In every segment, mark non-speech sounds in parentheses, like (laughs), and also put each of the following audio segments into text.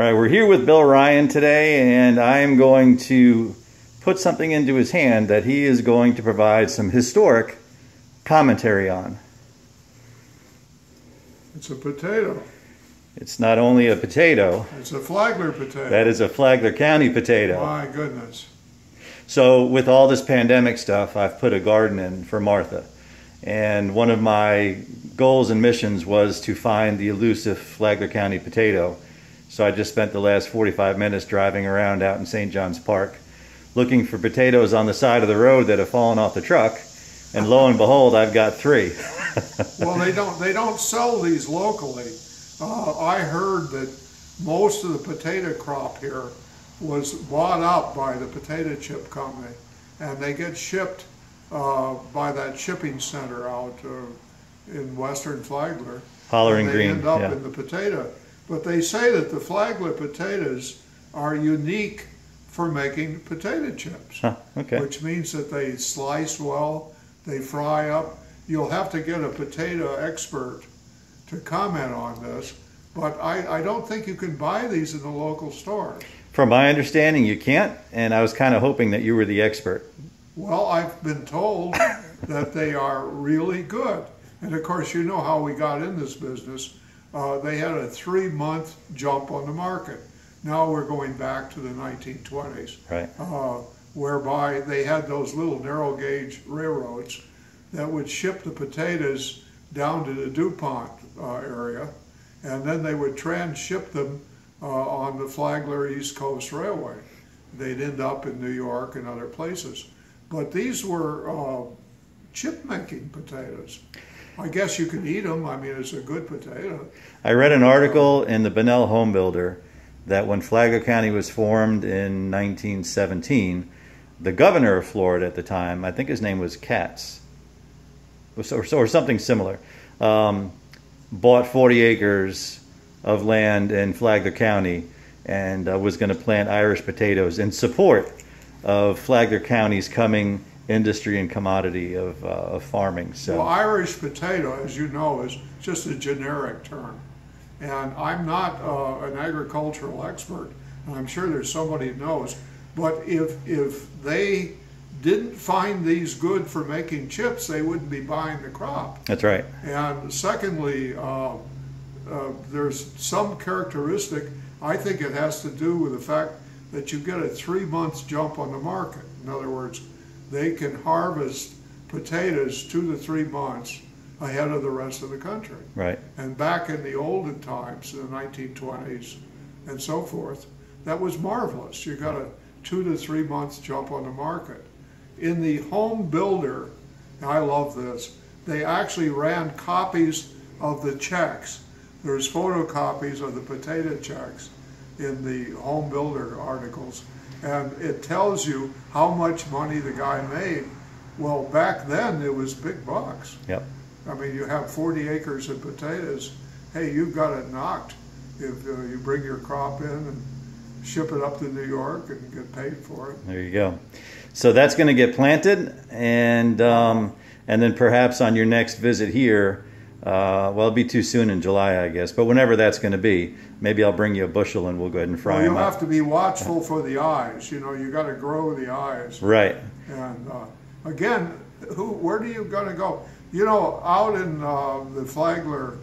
All right, we're here with Bill Ryan today, and I'm going to put something into his hand that he is going to provide some historic commentary on. It's a potato. It's not only a potato, It's a Flagler potato. that is a Flagler County potato. My goodness. So, with all this pandemic stuff, I've put a garden in for Martha. And one of my goals and missions was to find the elusive Flagler County potato. So, I just spent the last 45 minutes driving around out in St. John's Park looking for potatoes on the side of the road that have fallen off the truck. And lo and behold, I've got three. (laughs) Well, they don't they don't sell these locally. Uh, I heard that most of the potato crop here was bought up by the potato chip company, and they get shipped uh, by that shipping center out uh, in western Flagler. Hollering and they green. end up yeah. in the potato. But they say that the Flagler potatoes are unique for making potato chips. Huh, okay. which means that they slice well, they fry up. You'll have to get a potato expert to comment on this, but I, I don't think you can buy these in the local stores. From my understanding, you can't, and I was kind of hoping that you were the expert. Well, I've been told that they are really good. And of course, you know how we got in this business. Uh, they had a three month jump on the market. Now we're going back to the 1920s. Right. uh, whereby they had those little narrow gauge railroads that would ship the potatoes down to the DuPont uh, area, and then they would transship them uh, on the Flagler East Coast Railway. They'd end up in New York and other places. But these were uh, chip making potatoes. I guess you can eat them. I mean, it's a good potato. I read an article in the Bunnell Home Builder that when Flagler County was formed in 1917, the governor of Florida at the time, I think his name was Catts, or, or something similar, um, bought 40 acres of land in Flagler County and uh, was going to plant Irish potatoes in support of Flagler County's coming industry and commodity of, uh, of farming. So. Well, Irish potato, as you know, is just a generic term. And I'm not uh, an agricultural expert, and I'm sure there's somebody who knows. But if, if they didn't find these good for making chips, they wouldn't be buying the crop. That's right. And secondly, uh, uh, there's some characteristic, I think it has to do with the fact that you get a three months jump on the market. In other words, they can harvest potatoes two to three months ahead of the rest of the country. Right. And back in the olden times, in the 1920s and so forth, that was marvelous. You got a two to three months jump on the market. In the home builder, I love this, they actually ran copies of the checks. There's photocopies of the potato checks in the home builder articles, and it tells you how much money the guy made. Well, back then it was big bucks. Yep. I mean, you have 40 acres of potatoes. Hey, you've got it knocked if uh, you bring your crop in and ship it up to New York and get paid for it. There you go. So that's going to get planted, and um, and then perhaps on your next visit here, uh, well, it'll be too soon in July, I guess. But whenever that's going to be, maybe I'll bring you a bushel and we'll go ahead and fry Well, them you up. have to be watchful for the eyes. You know, you got to grow the eyes. Right. And uh, again, who? Where do you gonna go? You know, out in uh, the Flagler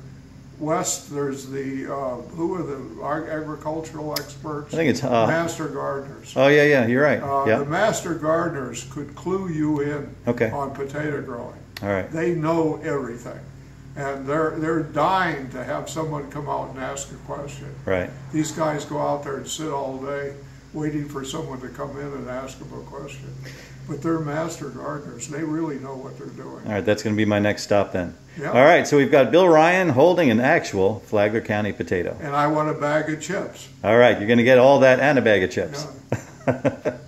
West, there's the uh, who are the ag- agricultural experts? I think it's. Uh, master gardeners. oh yeah, yeah. You're right. Uh, yeah. The master gardeners could clue you in Okay. on potato growing. All right. They know everything. And they're, they're dying to have someone come out and ask a question. Right. These guys go out there and sit all day waiting for someone to come in and ask them a question. But they're master gardeners. They really know what they're doing. All right. That's going to be my next stop then. Yeah. All right. So we've got Bill Ryan holding an actual Flagler County potato. And I want a bag of chips. All right. You're going to get all that and a bag of chips. Yeah. (laughs)